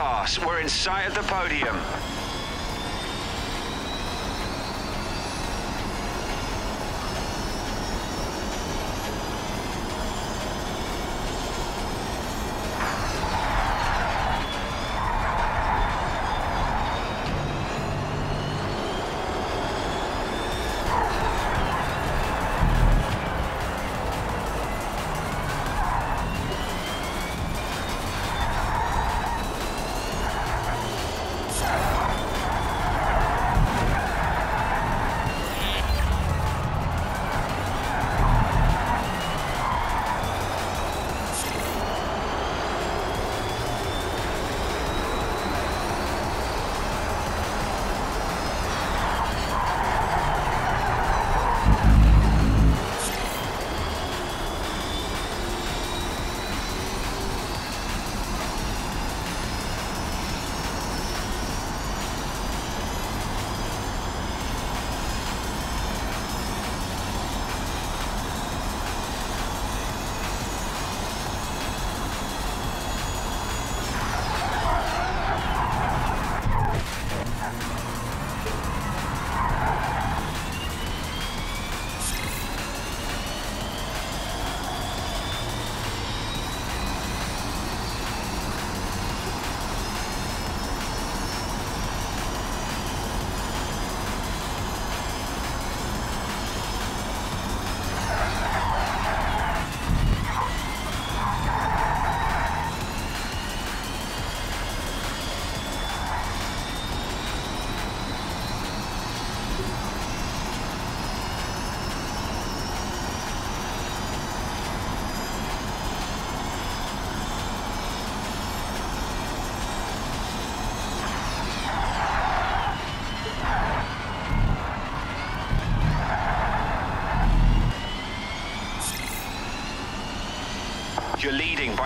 pass. We're in sight of the podium.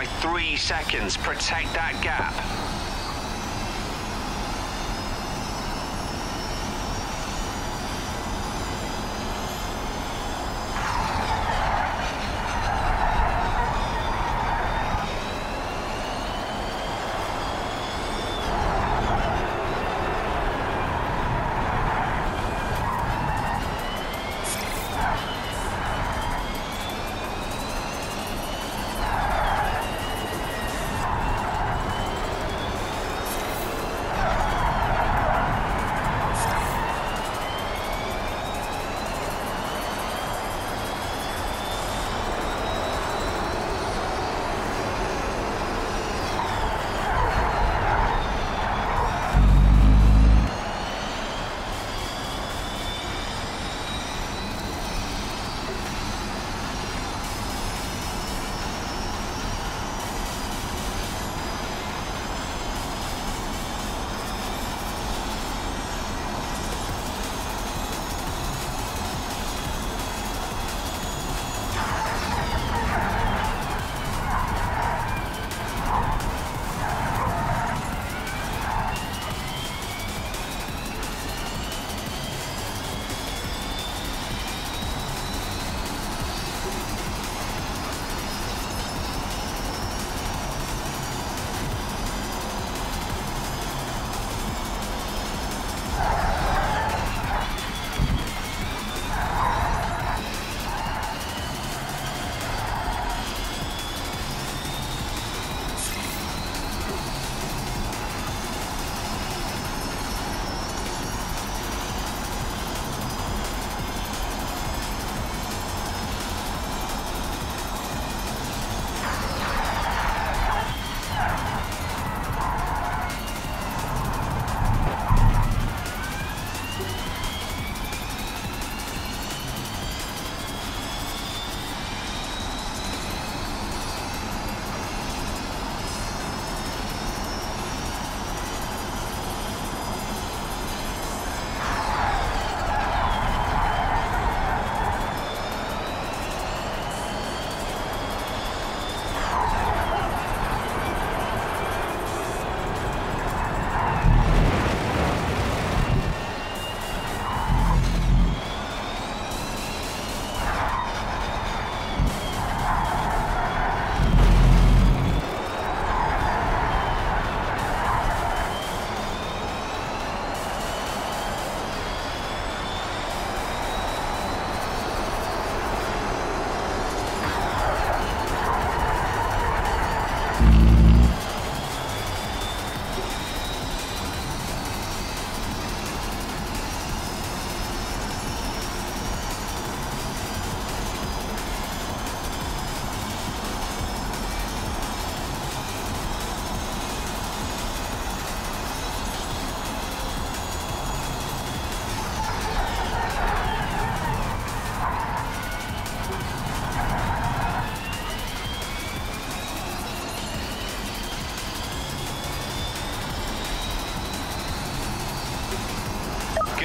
By three seconds. Protect that gap.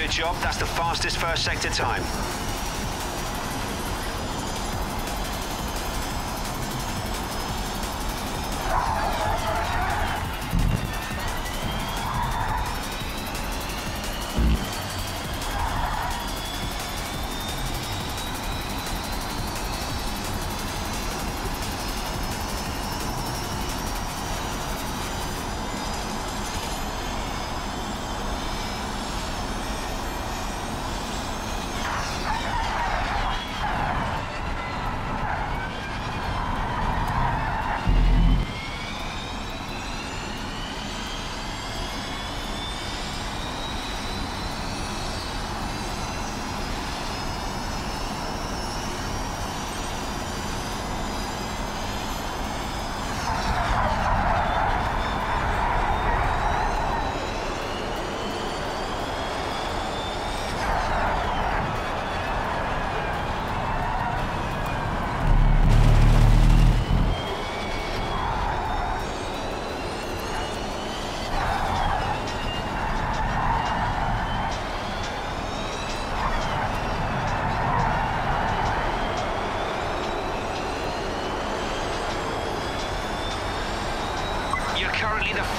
Job. That's the fastest first sector time.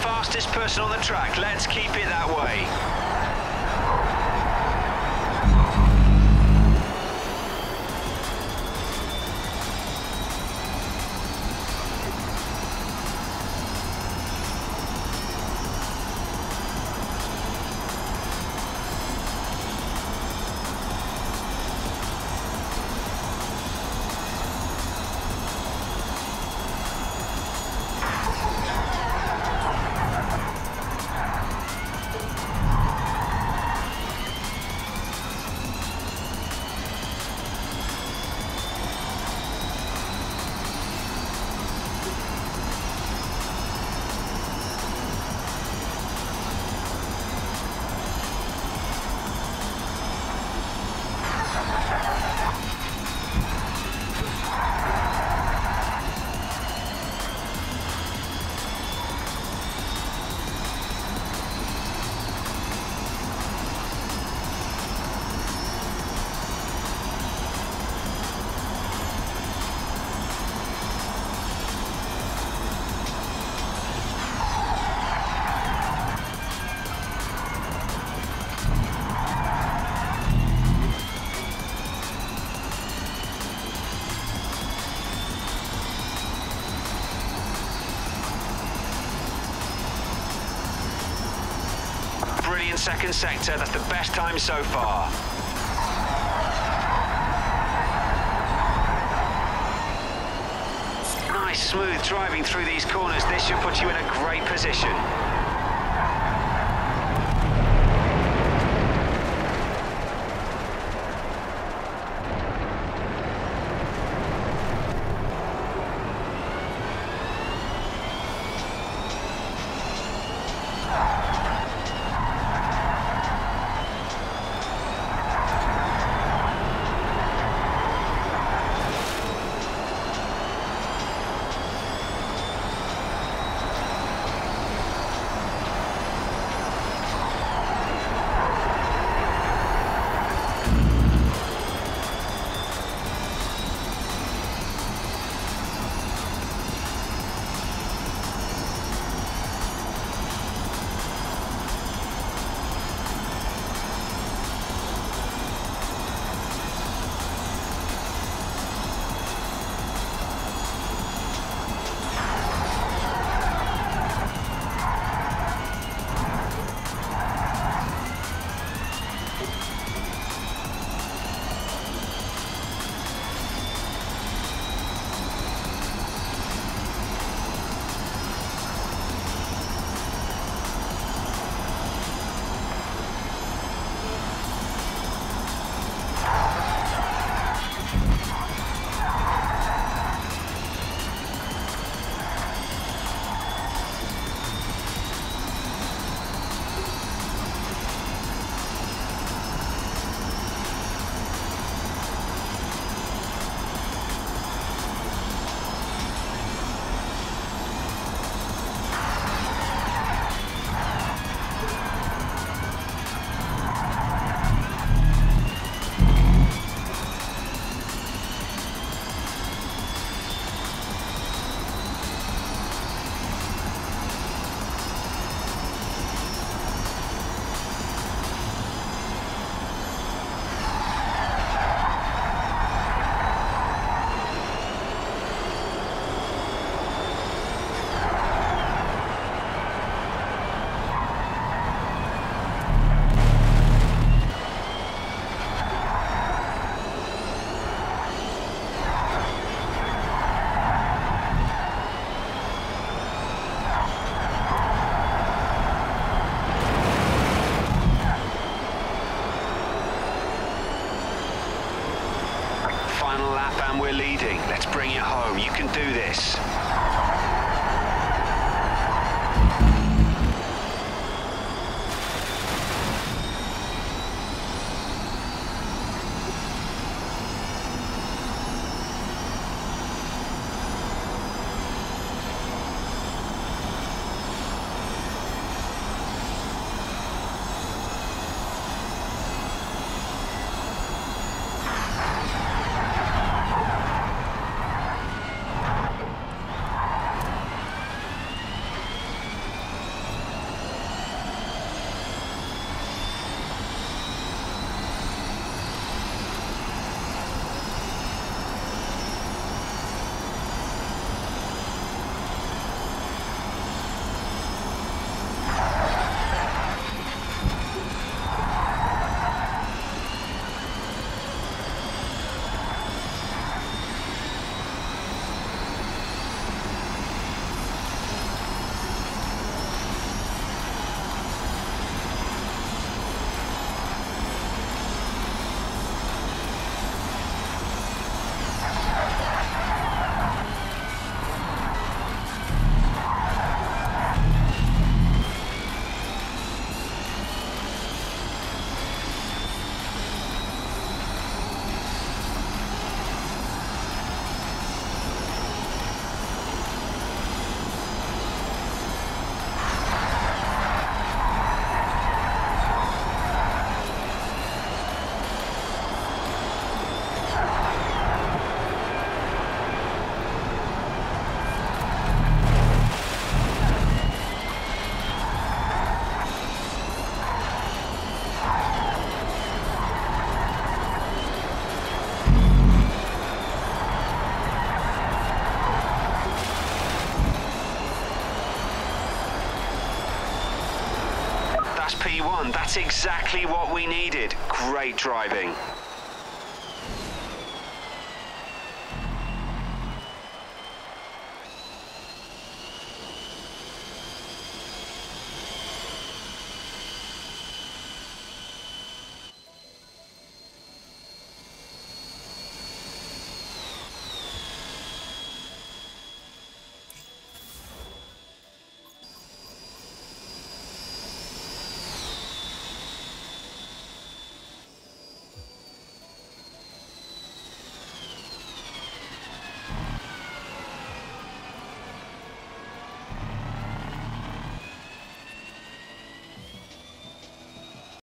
Fastest person on the track. Let's keep it that way. Second sector. That's the best time so far. Nice, smooth driving through these corners. This should put you in a great position. Lap and we're leading. Let's bring it home. You can do this. That's exactly what we needed. Great driving.